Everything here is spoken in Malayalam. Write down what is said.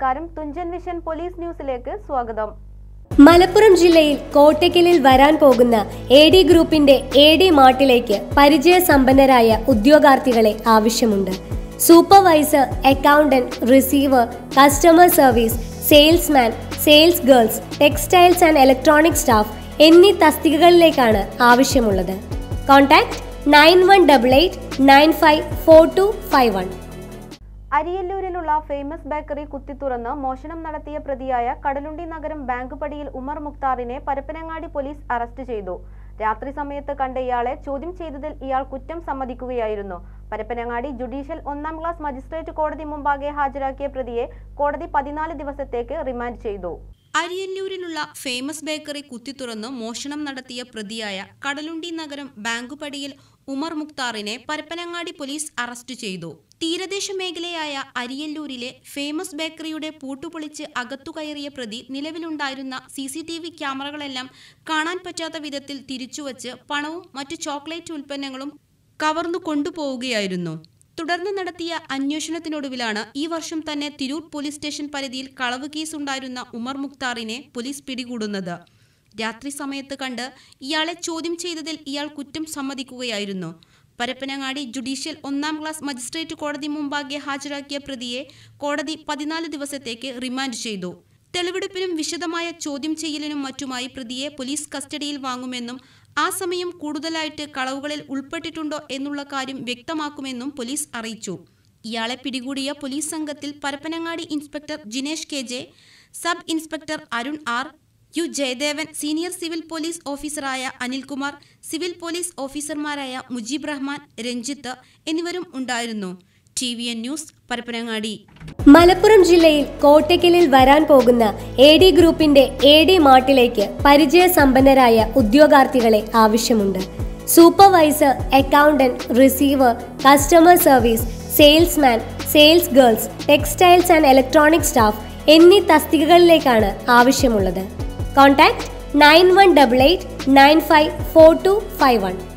നമസ്കാരം. തുഞ്ചൻ വിഷൻ പോലീസ് ന്യൂസിലേക്ക് സ്വാഗതം. മലപ്പുറം ജില്ലയിൽ കോട്ടയ്ക്കലിൽ വരാൻ പോകുന്ന എ ഡി ഗ്രൂപ്പിന്റെ എ ഡി മാർട്ടിലേക്ക് പരിചയസമ്പന്നരായ ഉദ്യോഗാർത്ഥികളെ ആവശ്യമുണ്ട്. Supervisor accountant receiver customer service salesman sales girls textiles and electronic staff എന്നീ തസ്തികകളിലേക്കാണ് ആവശ്യമുള്ളത്. Contact nine one double eight nine five four two five one. അരിയല്ലൂരിലുള്ള famous bakery കുത്തിത്തുറന്ന് മോഷണം നടത്തിയ പ്രതിയായ കടലുണ്ടി നഗരം ബാങ്ക് പടിയിൽ ഉമർ മുക്താറിനെ പരപ്പനങ്ങാടി പോലീസ് അറസ്റ്റ് ചെയ്തു. രാത്രി സമയത്ത് കണ്ട ഇയാളെ ചോദ്യം ചെയ്തതിൽ ഇയാൾ കുറ്റം സമ്മതിക്കുകയായിരുന്നു. പരപ്പനങ്ങാടി ജുഡീഷ്യൽ ഒന്നാം ക്ലാസ് മജിസ്ട്രേറ്റ് കോടതി മുമ്പാകെ ഹാജരാക്കിയ പ്രതിയെ കോടതി പതിനാല് ദിവസത്തേക്ക് റിമാൻഡ് ചെയ്തു. അരിയല്ലൂരിലുള്ള ഫേമസ് ബേക്കറി കുത്തിത്തുറന്ന് മോഷണം നടത്തിയ പ്രതിയായ കടലുണ്ടി നഗരം ബാങ്കുപടിയിൽ ഉമർ മുക്താറിനെ പരപ്പനങ്ങാടി പോലീസ് അറസ്റ്റ് ചെയ്തു. തീരദേശ മേഖലയായ അരിയല്ലൂരിലെ ഫേമസ് ബേക്കറിയുടെ പൂട്ടുപൊളിച്ച് അകത്തു കയറിയ പ്രതി നിലവിലുണ്ടായിരുന്ന സി സി ടി വി ക്യാമറകളെല്ലാം കാണാൻ പറ്റാത്ത വിധത്തിൽ തിരിച്ചുവച്ച് പണവും മറ്റു ചോക്ലേറ്റ് ഉൽപ്പന്നങ്ങളും കവർന്നു കൊണ്ടുപോവുകയായിരുന്നു. തുടർന്ന് നടത്തിയ അന്വേഷണത്തിനൊടുവിലാണ് ഈ വർഷം തന്നെ തിരൂർ പോലീസ് സ്റ്റേഷൻ പരിധിയിൽ കളവ് കേസുണ്ടായിരുന്ന ഉമർ മുക്താറിനെ പോലീസ് പിടികൂടുന്നത്. രാത്രി സമയത്ത് കണ്ട് ഇയാളെ ചോദ്യം ചെയ്തതിൽ ഇയാൾ കുറ്റം സമ്മതിക്കുകയായിരുന്നു. പരപ്പനങ്ങാടി ജുഡീഷ്യൽ ഒന്നാം ക്ലാസ് മജിസ്ട്രേറ്റ് കോടതി മുമ്പാകെ ഹാജരാക്കിയ പ്രതിയെ കോടതി പതിനാല് ദിവസത്തേക്ക് റിമാൻഡ് ചെയ്തു. തെളിവെടുപ്പിനും വിശദമായ ചോദ്യം ചെയ്യലിനും മറ്റുമായി പ്രതിയെ പോലീസ് കസ്റ്റഡിയിൽ വാങ്ങുമെന്നും ആ സമയം കൂടുതലായിട്ട് കളവുകളിൽ ഉൾപ്പെട്ടിട്ടുണ്ടോ എന്നുള്ള കാര്യം വ്യക്തമാക്കുമെന്നും പോലീസ് അറിയിച്ചു. ഇയാളെ പിടികൂടിയ പോലീസ് സംഘത്തിൽ Parappanangadi inspector Jinesh K J sub inspector Arun R U Jayadevan senior civil police ഓഫീസറായ അനിൽകുമാർ സിവിൽ പോലീസ് ഓഫീസർമാരായ മുജീബ് റഹ്മാൻ രഞ്ജിത്ത് എന്നിവരും ഉണ്ടായിരുന്നു. T V N news Parappanangadi. Malappuram ജില്ലയിൽ കോട്ടയ്ക്കലിൽ വരാൻ പോകുന്ന എ ഡി ഗ്രൂപ്പിന്റെ എ ഡി മാർട്ടിലേക്ക് പരിചയസമ്പന്നരായ ഉദ്യോഗാർത്ഥികളെ ആവശ്യമുണ്ട്. Supervisor accountant receiver customer service salesman sales girls textiles and electronic staff എന്നീ തസ്തികകളിലേക്കാണ് ആവശ്യമുള്ളത്. Contact 9188 954251.